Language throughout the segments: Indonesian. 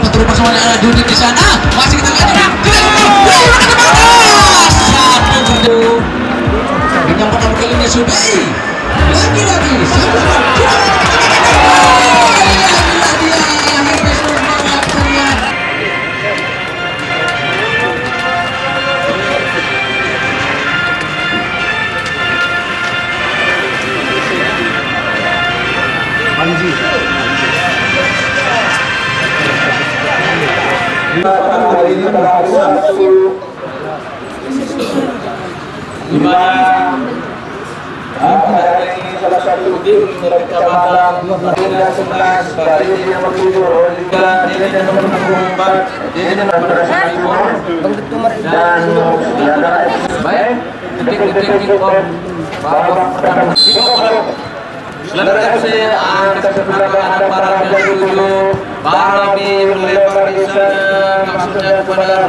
petugas semuanya ada duduk di sana? Masih kita lihat satu yang pertama kalinya sudah lagi-lagi di mana hari ini salah satu dari kecamatan Liga 11 dari yang nomor 7 Liga dari nomor 4 dari nomor 5 dan baik detik-detik kick-off babak pertama ada para raja tujuh Barabi melempar di sana maksudnya kepada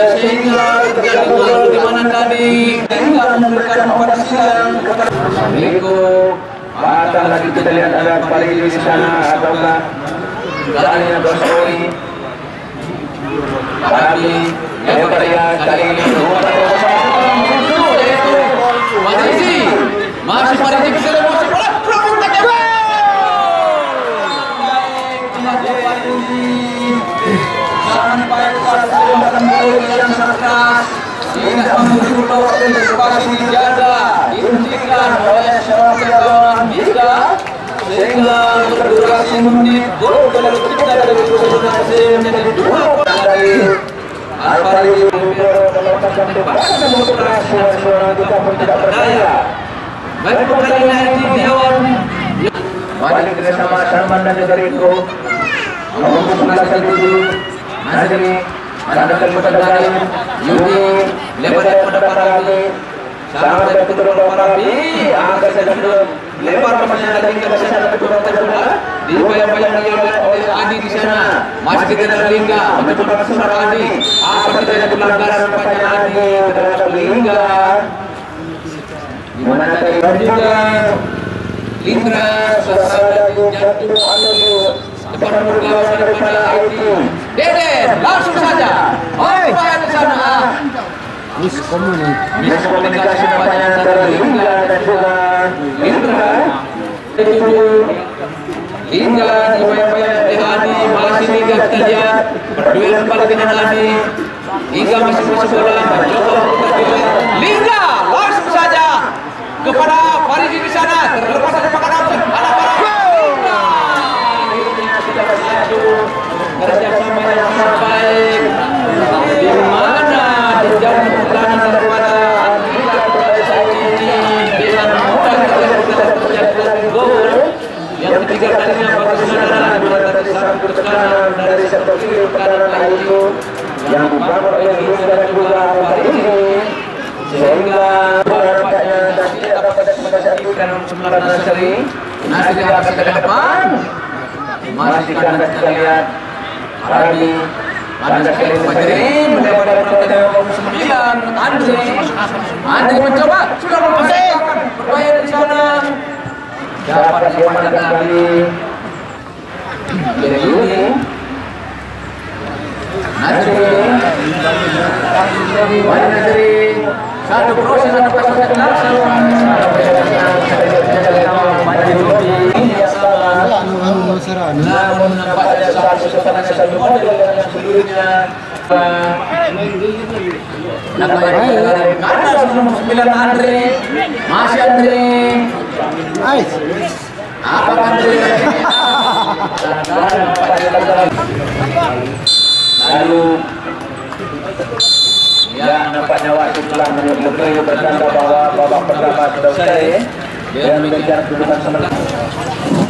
Ya sehingga terjadi di mana tadi hingga memberikan kepada silang kepada Niko. Apakah lagi kita lihat ada balik di sana ataukah jalannya Bosoi. Tapi lebar ya kali ini nomor yaitu Marisi masih Marisi bisa masuk bola sampai satu dalam gol yang keras tidak waktu spasi dijaga dihentikan oleh seorang penjagaan Mika sehingga berdurasi menit gol dalam kita dari durasi menjadi dua dari Alvaro melakukan tembakan namun keras suara kita pun tidak berdaya. Baik pertandingan ini di awal Wajib kerjasama Salman dan juga Riko Untuk pengalasan dulu Nasri Kepada lain Yudi Lebar daripada Parabi Sangat dari keturun Parabi Angka sedang Lebar namanya lagi ke sana keturun kedua dibayang-bayang oleh oleh Adi di sana. masih kita ada Lingga mencoba suara Adi apa tidak ada pelanggaran rupanya Adi terhadap Lingga Di mana tadi? juga Lindra Sasada jatuh anu depan daripada IT Deden langsung saja. Oh sana Miskomunikasi. Nampaknya antara Lingga dan juga Lindra itu Lingga oleh Adi Lingga kita lihat berduel kembali dengan Adi Lingga masih masuk bola mencoba untuk duel Lingga langsung saja kepada Faridi di sana terlepas dari pakan api ada para kerjasama yang sangat baik di mana terjadi perlawanan daripada Lingga kepada saat ini dengan mudah kita terjadi gol saudara dua dari satu dari itu yang dibangun oleh juga Faridi sehingga ini dan sembilan ke depan. Masih kita lihat. Nomor sembilan. Mencoba. Sudah melepaskan berbahaya di sana dapat diamankan kembali Jadi ini Nasri Wali Nasri satu proses satu proses langsung namun nampaknya satu satu model yang sebelumnya sembilan Andre masih Andre apa Andre lalu ya nampaknya waktu telah menyebutkan bertanda bahwa babak pertama sudah selesai dan mengejar kedudukan sementara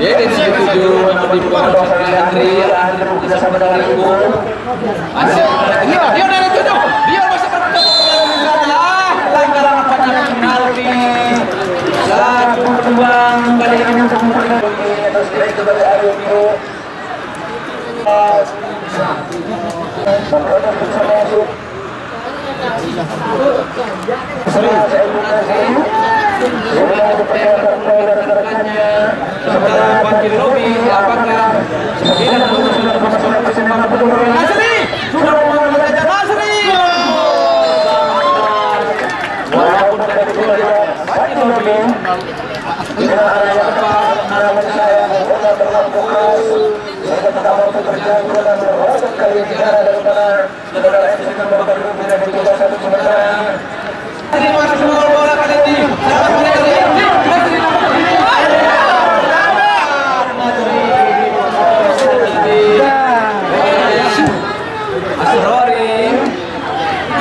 Dede di tujuh nomor di Andri Andri bekerja sama dengan Ibu. Dia dia dari tujuh dia masih bertemu di sana. Pelanggaran nampaknya penalti. Satu peluang kali ini memperbaiki atas direct kepada Aryo Biru. Bisa masuk. Sementara Bakir Robi apakah sudah sudah walaupun yang saya berlaku kali ada daripada saudara FC Bakir Robi dan juga satu sementara ini masuk bola bola kali ini dapat mereka Asrori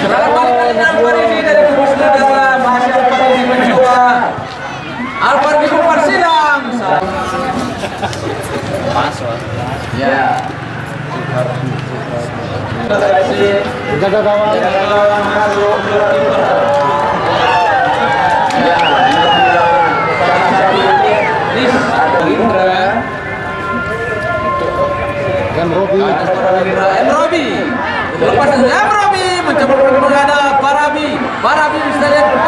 serangan balik dari Alfarisi dari kubu Sudara masih Alfarisi mencoba Alfarisi keluar sidang ya Jaga gawang. Jaga gawang masuk ya Indra Robi. Robi lepas M Robi mencoba berada Parabi Parabi bisa lihat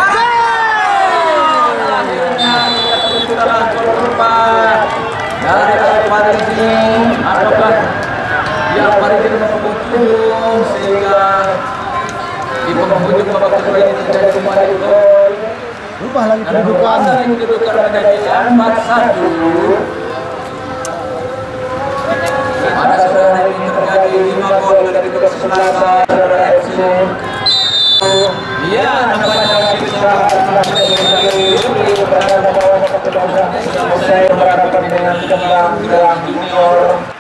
Rubah lagi kedudukan. Kedudukan menjadi empat satu. Pada ini terjadi lima gol dari klub Selatan Ya, nampaknya kita berada di bawah satu Saya berhadapan dengan junior